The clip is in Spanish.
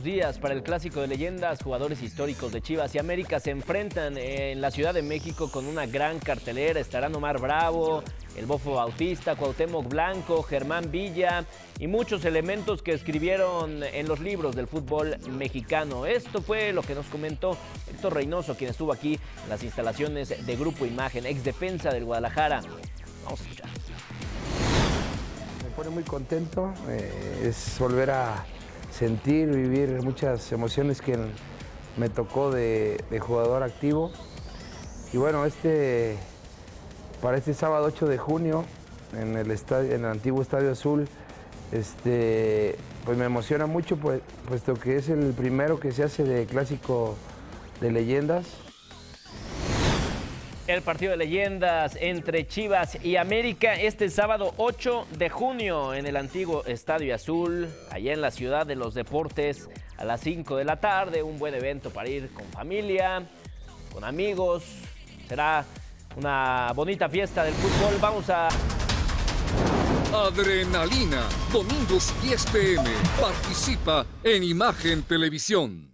Días para el clásico de leyendas, jugadores históricos de Chivas y América se enfrentan en la Ciudad de México con una gran cartelera. Estarán Omar Bravo, el Bofo Bautista, Cuauhtémoc Blanco, Germán Villa y muchos elementos que escribieron en los libros del fútbol mexicano. Esto fue lo que nos comentó Héctor Reynoso, quien estuvo aquí en las instalaciones de Grupo Imagen, ex defensa del Guadalajara. Vamos a escuchar. Me pone muy contento, eh, es volver a sentir, vivir muchas emociones que me tocó de, jugador activo. Y bueno, este, para este sábado 8 de junio, en el, estadio, en el antiguo Estadio Azul, este, pues me emociona mucho, pues, puesto que es el primero que se hace de clásico de leyendas. El partido de leyendas entre Chivas y América este sábado 8 de junio en el antiguo Estadio Azul, allá en la ciudad de los deportes, a las 5 de la tarde. Un buen evento para ir con familia, con amigos. Será una bonita fiesta del fútbol. Vamos a... Adrenalina, domingos 10 pm. Participa en Imagen Televisión.